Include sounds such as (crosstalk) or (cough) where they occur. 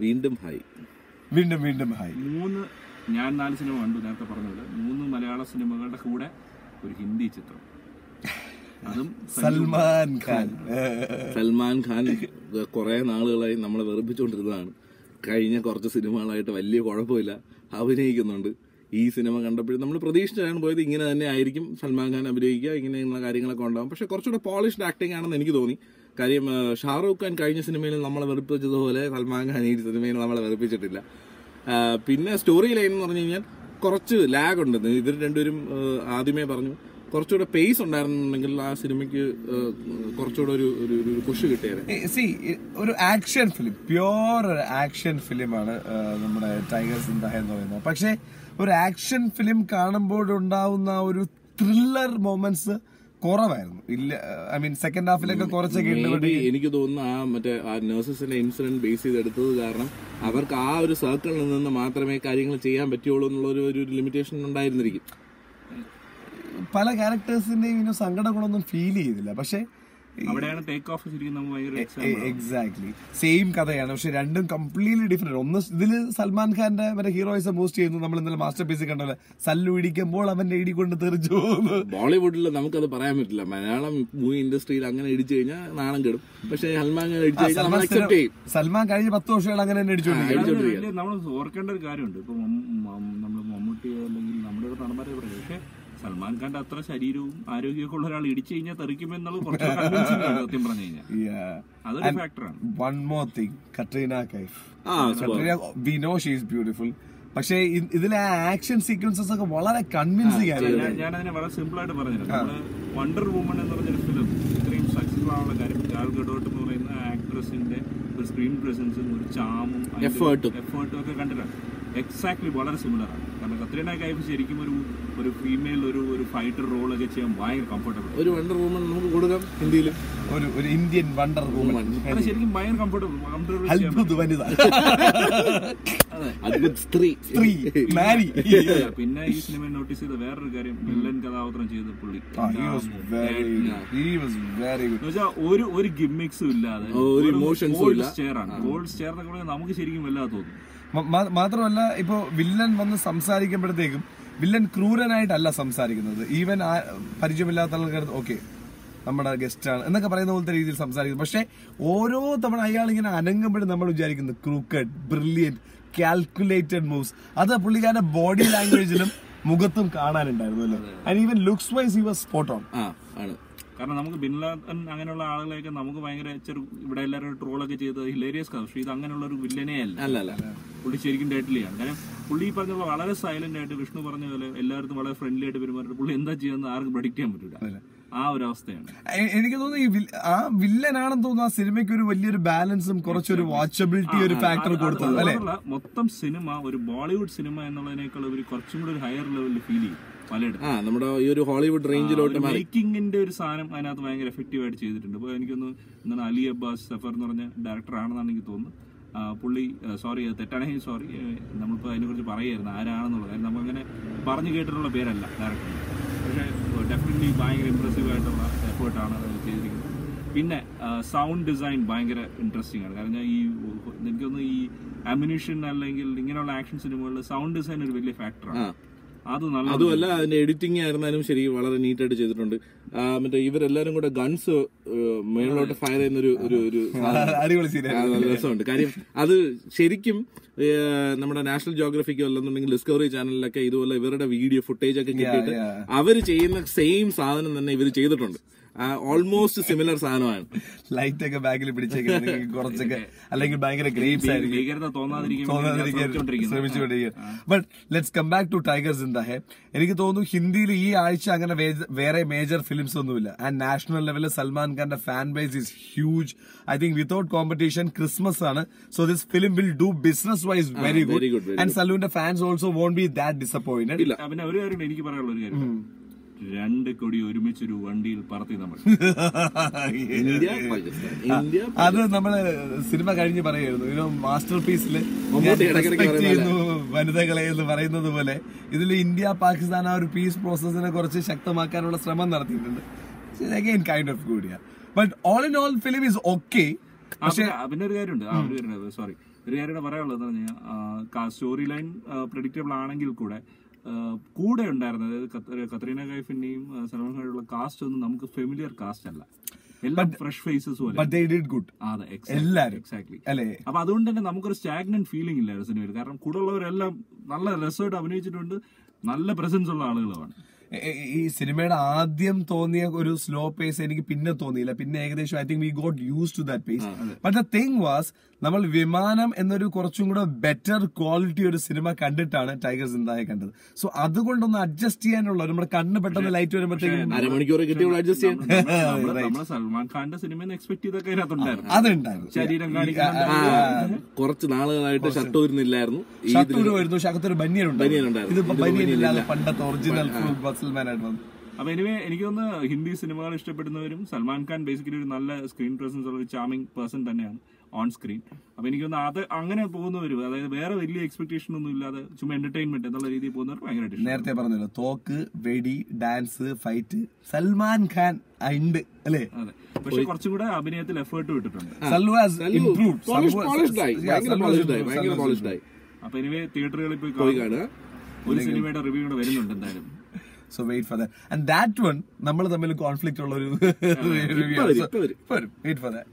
വീണ്ടും ഹായ്. വീണ്ടും വീണ്ടും ഹായ്. മൂന്ന് ഞാൻ നാല് സിനിമ കണ്ടു നേരത്തെ പറഞ്ഞത് മൂന്ന് മലയാള സിനിമകളുടെ കൂടെ ഒരു ഹിന്ദി ചിത്രം. അതും സൽമാൻ ഖാൻ. സൽമാൻ ഖാൻ കുറെ നാളുകളായി നമ്മളെ വെറുപ്പിച്ചുകൊണ്ടിരുന്നതാണ്. കഴിഞ്ഞ കുറച്ച് സിനിമകളായിട്ട് വലിയ കുഴപ്പമില്ല. അഭിനയിക്കുന്നുണ്ട്. ഈ സിനിമ കണ്ടപ്പോഴും നമ്മൾ പ്രതീക്ഷിച്ചാണ് പോയത് ഇങ്ങനെ തന്നെ ആയിരിക്കും സൽമാൻ ഖാൻ അഭിനയിക്കുക ഇങ്ങനെയുള്ള കാര്യങ്ങളൊക്കെ ഉണ്ടാവും. പക്ഷെ കുറച്ചുകൂടെ പോളിഷ്ഡ് ആക്ടിംഗ് ആണെന്ന് എനിക്ക് തോന്നി. കാര്യം ഷാറൂഖ് ഖാൻ കഴിഞ്ഞ സിനിമയിൽ നമ്മളെ വെറുപ്പിച്ചതുപോലെ സൽമാൻ ഖാൻ ഈ സിനിമയിൽ നമ്മളെ വെറുപ്പിച്ചിട്ടില്ല. പിന്നെ സ്റ്റോറി ലൈൻ എന്ന് പറഞ്ഞു കഴിഞ്ഞാൽ കുറച്ച് ലാഗ് ഉണ്ട്. ഇവർ രണ്ടുപേരും ആദ്യമേ പറഞ്ഞു കുറച്ചുകൂടെ പേസ് ഉണ്ടായിരുന്നുണ്ടെങ്കിൽ ആ സിനിമയ്ക്ക് കുറച്ചുകൂടെ ഒരു ഒരു പുഷ് കിട്ടിയത് സി ഒരു ആക്ഷൻ ഫിലിം പ്യോർ ആക്ഷൻ ഫിലിമാണ് നമ്മുടെ ടൈഗർ സിന്ധ എന്ന് പറയുന്നത്. പക്ഷേ ഒരു ആക്ഷൻ ഫിലിം കാണുമ്പോഴുണ്ടാവുന്ന ഒരു ത്രില്ലർ മൊമെന്റ്സ് കുറവായിരുന്നു. ഇല്ല ഐ മീൻ സെക്കൻഡ് ഹാഫിലൊക്കെ കുറച്ചൊക്കെ ഉണ്ട് എനിക്ക് തോന്നുന്നു ആ മറ്റേ ആ നഴ്സസിന്റെ ഇൻസിഡന്റ് ബേസ് ചെയ്തെടുത്തത് കാരണം അവർക്ക് ആ ഒരു സർക്കിളിൽ നിന്ന് മാത്രമേ കാര്യങ്ങൾ ചെയ്യാൻ പറ്റുള്ളൂ എന്നുള്ള ഒരു ലിമിറ്റേഷൻ ഉണ്ടായിരുന്നിരിക്കും. പല ക്യാരക്ടേഴ്സിന്റെയും സങ്കടങ്ങളൊന്നും ഫീൽ ചെയ്തില്ല. പക്ഷേ എക്സാക്ട്ലി സെയിം കഥയാണ്. പക്ഷെ രണ്ടും കംപ്ലീറ്റ്ലി ഡിഫറെന്റ് ഒന്ന് ഇതിൽ സൽമാൻ ഖാന്റെ മറ്റേ ഹീറോയിസം ബൂസ്റ്റ് ചെയ്യുന്നു. നമ്മൾ ഇന്നലെ മാസ്റ്റർ പീസ് കണ്ടല്ലോ. സല്ലു ഇടിക്കുമ്പോൾ അവന്റെ ഇടി കൊണ്ട് തെറിച്ചു ബോളിവുഡിൽ നമുക്കത് പറയാൻ പറ്റില്ല. മലയാളം മൂവി ഇൻഡസ്ട്രിയിൽ അങ്ങനെ ഇടിച്ചു കഴിഞ്ഞാൽ നാണം കെടും. പക്ഷെ ഇടിച്ചു ചെയ്യും. സൽമാൻ കഴിഞ്ഞ പത്ത് വർഷങ്ങൾ അങ്ങനെ തന്നെ അടിച്ചോണ്ടിരിക്കും നമ്മൾ ഓർക്കേണ്ട ഒരു കാര്യമുണ്ട്. ഇപ്പൊ നമ്മൾ മമ്മൂട്ടി അല്ലെങ്കിൽ നമ്മുടെ നടന്മാരെ പക്ഷെ സൽമാൻ ഖാന്റെ അത്ര ശരീരവും ആരോഗ്യമൊക്കെ ഉള്ള ഒരാൾ ഇടിച്ചു കഴിഞ്ഞാൽ തെറിക്കുമെന്നുള്ളത് കുറച്ച് സത്യം പറഞ്ഞു കഴിഞ്ഞാൽ. അതൊരു ഫാക്ടറാണ് one more thing Katrina Kaif ആ Katrina we know she is beautiful പക്ഷേ ഇതിലെ ആക്ഷൻ സീക്വൻസസ് ഒക്കെ വളരെ കൺവിൻസിംഗ് ആയിരുന്നു. ഞാൻ അതിനെ വളരെ സിമ്പിൾ ആയിട്ട് പറഞ്ഞിരുന്നു വണ്ടർ വുമൺ എന്ന് പറഞ്ഞൊരു ഫിലിം ഇത്രയും സക്സസ്ഫുൾ ആണുള്ള കാര്യം ഗാൾ ഗഡോട്ട് എന്ന് പറയുന്ന ആക്ട്രസിന്റെ ഒരു സ്ക്രീൻ പ്രസൻസും ഒരു ചാമും എഫേർട്ടും. എഫേർട്ടും ഒക്കെ കണ്ടിട്ടാണ് എക്സാക്ട്ലി വളരെ സിമിലർ ആണ്. കാരണം കത്രീന കൈഫ് ശരിക്കും ഒരു ഒരു ഫീമെയിൽ ഒരു ഒരു ഫൈറ്റർ റോൾ ഒക്കെ ചെയ്യാൻ ഭയങ്കര കംഫർട്ടബിൾ ഒരു വണ്ടർ വുമൺ നമുക്ക് കൊടുക്കാം ഇന്ത്യയിൽ ഒരു ഒരു ഇന്ത്യൻ വണ്ടർ വുമൺ അത് ശരിക്കും ഭയങ്കര കംഫർട്ടബിൾ കംഫർട്ടബിൾ അത്ഭുത വനിത സ്ത്രീ. സ്ത്രീ. മാരി പിന്നെ ഈ സിനിമ നോട്ടീസ് ചെയ്ത വേറൊരു കാര്യം. വില്ലൻ കഥാപാത്രം ചെയ്ത പുള്ളി. ഒരു ഒരു ഗിമ്മിക്സും ഇല്ലാതെ ഒരു ഇമോഷൻസും ഇല്ല. സ്റ്റെയർ ആണ്. ഗോൾഡ് സ്റ്റെയർ നമുക്ക് ശരിക്കും വല്ലാതെ തോന്നും. മാത്രമല്ല ഇപ്പോ വില്ലൻ വന്ന് സംസാരിക്കുമ്പോഴത്തേക്കും വില്ലൻ ക്രൂരനായിട്ടല്ല സംസാരിക്കുന്നത്. ഈവൻ ആ പരിചയമില്ലാത്ത ആൾക്കാർ ഓക്കെ നമ്മുടെ ഗസ്റ്റ് ആണ് എന്നൊക്കെ പറയുന്ന പോലത്തെ രീതിയിൽ സംസാരിക്കുന്നു. പക്ഷെ ഓരോ തവണ അയാൾ ഇങ്ങനെ അനങ്ങുമ്പോഴും നമ്മൾ വിചാരിക്കുന്നത് ക്രൂക്കഡ് ബ്രില്യന്റ് കാൽക്കുലേറ്റഡ് മൂവ്സ്. അത് പുള്ളിക്കാരുടെ ബോഡി ലാംഗ്വേജിലും മുഖത്തും കാണാനുണ്ടായിരുന്നു അല്ലേ? And even looks wise he was spot on ആ ആണ്. കാരണം നമുക്ക് ബിൻലാദൻ അങ്ങനെയുള്ള ആളുകളെയൊക്കെ നമുക്ക് ഭയങ്കര ചെറു ഇവിടെ എല്ലാവരും ട്രോളൊക്കെ ചെയ്ത് ഹിലേരിയസ് കഥ പക്ഷേ ഇത് അങ്ങനെയുള്ള ഒരു വില്ലനെ അല്ല. അല്ല അല്ല പുള്ളി ശരിക്കും ഡെഡ്ലിയാണ് കാരണം പുള്ളി ഈ പറഞ്ഞ വളരെ സൈലന്റ് ആയിട്ട് വിഷ്ണു പറഞ്ഞ പോലെ എല്ലാവർക്കും വളരെ ഫ്രണ്ട്ലി ആയിട്ട് പെരുമാറിയിട്ട് പുള്ളി എന്താ ചെയ്യുന്നത് ആർക്കും പ്രഡിക്റ്റ് ചെയ്യാൻ പറ്റില്ല ആ ഒരു അവസ്ഥയാണ് എനിക്ക് തോന്നുന്നു ഈ ആ വില്ലനാണെന്ന് തോന്നുന്നു ആ സിനിമയ്ക്ക് ഒരു വലിയൊരു ബാലൻസും കുറച്ചൊരു വാച്ചബിലിറ്റി ഒരു ഫാക്ടർ കൊടുത്തത് അല്ലെ? മൊത്തം സിനിമ ഒരു ബോളിവുഡ് സിനിമ എന്നുള്ളതിനേക്കാൾ ഒരു കുറച്ചും കൂടി ഒരു ഹയർ ലെവലിൽ ഫീൽ ചെയ്യും പലയിടത്തും. ആ നമ്മുടെ ഈ ഒരു ഹോളിവുഡ് റേഞ്ചിലോട്ട് മാറി. മേക്കിങ്ങിന്റെ ഒരു സാധനം അതിനകത്ത് ഭയങ്കര എഫക്റ്റീവ് ആയിട്ട് ചെയ്തിട്ടുണ്ട്. അപ്പോൾ എനിക്കൊന്ന് എന്താണ് അലി അബ്ബാസ് സഫർ എന്ന് പറഞ്ഞ ഡയറക്ടർ ആണെന്നാണ് എനിക്ക് തോന്നുന്നത്. പുള്ളി സോറി തെറ്റാണെങ്കിൽ സോറി നമ്മളിപ്പോൾ അതിനെക്കുറിച്ച് പറയുമായിരുന്നു ആരാണെന്നുള്ളത്. കാര്യം നമുക്കങ്ങനെ പറഞ്ഞു കേട്ടിട്ടുള്ള പേരല്ല ഡയറക്ടർ പക്ഷേ ഡെഫിനറ്റ്ലി ഭയങ്കര ഇമ്പ്രസീവ് ആയിട്ടുള്ള എഫേർട്ടാണ് അത് ചെയ്തിരിക്കുന്നത്. പിന്നെ സൗണ്ട് ഡിസൈൻ ഭയങ്കര ഇൻട്രസ്റ്റിംഗ് ആണ്. കാരണം ഈ എനിക്കൊന്ന് ഈ അമ്യൂണിഷൻ അല്ലെങ്കിൽ ഇങ്ങനെയുള്ള ആക്ഷൻ സിനിമകളിൽ സൗണ്ട് ഡിസൈൻ ഒരു വലിയ ഫാക്ടറാണ് അതുമല്ല അതിന്റെ എഡിറ്റിംഗ് ആയിരുന്നാലും ശരി വളരെ നീറ്റ് ആയിട്ട് ചെയ്തിട്ടുണ്ട് മറ്റേ ഇവരെല്ലാരും കൂടെ ഗൺസ് മേളിലോട്ട് ഫയർ ചെയ്യുന്ന ഒരു ഒരു (laughs) രസമുണ്ട്. കാര്യം അത് ശരിക്കും നമ്മുടെ നാഷണൽ ജോഗ്രഫിക്കോ അല്ലെന്നുണ്ടെങ്കിൽ ഡിസ്കവറി ചാനലിലൊക്കെ ഇതുപോലെ ഇവരുടെ വീഡിയോ ഫുട്ടേജ് ഒക്കെ കിട്ടിയിട്ട്. അവർ ചെയ്യുന്ന സെയിം സാധനം തന്നെ ഇവർ ചെയ്തിട്ടുണ്ട്. ഓൾമോസ്റ്റ് സിമിലർ സാധനമാണ്. ലൈറ്റ് ഒക്കെ ബാഗിൽ പിടിച്ചേക്കുന്നത് കുറച്ചൊക്കെ (laughs) അല്ലെങ്കിൽ ഭയങ്കര ഗ്രേപ്സ് ആയിരിക്കും. ശ്രമിച്ചുകൊണ്ടിരിക്കുക. But let's come back to tigers in the ഹെ എനിക്ക് തോന്നുന്നു ഹിന്ദിയിൽ ഈ ആഴ്ച അങ്ങനെ വേറെ മേജർ ഫിലിംസ് ഒന്നുമില്ല. ആൻഡ് നാഷണൽ ലെവലിൽ സൽമാൻ ഖാന്റെ fan base is huge I think without competition Christmas ആണ്. So this film will do business wise very very good, good and സലൂന്റെ fans also won't be that disappointed ഇല്ല. ആ, പിന്നെ ഒരു കാര്യം എനിക്ക് പറയാനുള്ള ഒരു കാര്യം രണ്ട് കൊടി ഒരുമിച്ച് ഒരു വണ്ടിയിൽ പറത്തി നമ്മൾ (laughs) ഇന്ത്യ പാകിസ്ഥാൻ. ഇന്ത്യ അത് നമ്മൾ സിനിമ കഴിഞ്ഞ് പറയായിരുന്നു യുനോ മാസ്റ്റർ പീസിൽ ചെയ്യുന്നു വനിതകളെ എന്ന് പറയുന്നത് പോലെ. ഇതിൽ ഇന്ത്യ പാകിസ്ഥാൻ ആ ഒരു പീസ് പ്രോസസ്സിനെ കുറച്ച് ശക്തമാക്കാനുള്ള ശ്രമം നടത്തിയിട്ടുണ്ട്. Again kind of good but all in all film is okay പക്ഷേ പിന്നെ- ഒരു കാര്യമുണ്ട്. ആ ഒരു കാര്യം സോറി ഒരു കാര്യം കൂടെ പറയാനുള്ളത് പറഞ്ഞാൽ സ്റ്റോറി ലൈൻ പ്രഡിക്റ്റബിൾ ആണെങ്കിൽ കൂടെ കൂടെ ഉണ്ടായിരുന്നത്. അതായത് കത്രീന കൈഫിന്റെയും സൽമാൻ ഖാനുള്ള കാസ്റ്റ് ഒന്നും നമുക്ക് ഫെമിലിയർ കാസ്റ്റ് അല്ല. എല്ലാം ഫ്രഷ് ഫേസസ് ഗുഡ് അതെ. എക്സാക്ട്ലി അല്ലേ? അപ്പൊ അതുകൊണ്ട് തന്നെ നമുക്കൊരു സ്റ്റാഗ്നന്റ് ഫീലിംഗ് ഇല്ലായിരുന്നു സിനിമയിൽ. കാരണം കൂടെ ഉള്ളവരെല്ലാം നല്ല രസമായിട്ട് അഭിനയിച്ചിട്ടുണ്ട്. നല്ല പ്രസൻസ് ഉള്ള എ- ഈ സിനിമയുടെ ആദ്യം തോന്നിയ ഒരു സ്ലോ പേസ് എനിക്ക് പിന്നെ തോന്നിയില്ല. പിന്നെ ഏകദേശം I think we got use to that pace but the thing was നമ്മൾ വിമാനം എന്നൊരു കുറച്ചും കൂടെ ബെറ്റർ ക്വാളിറ്റി ഒരു സിനിമ കണ്ടിട്ടാണ് ടൈഗർ സിന്ധായ കണ്ടത്. സോ അതുകൊണ്ടൊന്ന് അഡ്ജസ്റ്റ് ചെയ്യാനുള്ള നമ്മുടെ കണ്ണ് പെട്ടെന്ന് ലൈറ്റ് വരുമ്പോഴത്തേക്കും അരമണിക്കൂർ കിട്ടിയ അഡ്ജസ്റ്റ് ചെയ്യാൻ (laughs) സൽമാൻ ഖാന്റെ സിനിമ എക്സ്പെക്ട് ചെയ്തൊക്കെ അതുണ്ടായിരുന്നു. ശരീരം കുറച്ച് നാളുകളായിട്ട് ഷർട്ട് വരുന്നില്ലായിരുന്നു ഷട്ടൂർ വരുന്നു. അകത്തൊരു ബനിയനുണ്ട്. ബനിയനുണ്ടായിരുന്നു. ഇതിപ്പോ ബനിയനില്ലാതെ പണ്ടത്തെ ഒറിജിനൽ ഫുൾ ബസൽമാൻ ആയിട്ട് വന്നു അപ്പൊ എനിവേ എനിക്ക് തോന്നുന്നു ഹിന്ദി സിനിമകൾ ഇഷ്ടപ്പെടുന്നവരും സൽമാൻ ഖാൻ ബേസിക്കലി ഒരു നല്ല സ്ക്രീൻ പ്രസൻസ് ഉള്ള ഒരു ചാമിങ് പേഴ്സൺ തന്നെയാണ് ഓൺ സ്ക്രീൻ അപ്പൊ എനിക്ക് തോന്നുന്നു അത് അങ്ങനെ പോകുന്നവരും അതായത് വേറെ വലിയ എക്സ്പെക്ടേഷൻ ഒന്നും ഇല്ലാതെ ചുമ്മാ എന്റർടൈൻമെന്റ് എന്നുള്ള രീതിയിൽ പോകുന്നവർ ഭയങ്കരമായിട്ട് ഇഷ്ടം നേരത്തെ പറഞ്ഞല്ലോ തോക്ക് വെടി ഡാൻസ് ഫൈറ്റ് സൽമാൻ ഖാൻ ഉണ്ട് അല്ലേ? അതെ. പക്ഷെ കുറച്ചും കൂടെ അഭിനയത്തിൽ എഫേർട്ട് വിട്ടിട്ടുണ്ട്. അപ്പൊ എനിവേ തിയേറ്ററുകളിൽ പോയി. കാണുക. ഒരു സിനിമയുടെ റിവ്യൂ കൂടെ വരുന്നുണ്ട് എന്തായാലും. So wait for that and that one നമ്മൾ തമ്മിൽ കോൺഫ്ലിക്റ്റ് ഉള്ള ഒരു റിവ്യൂ (laughs) വരും. Wait for that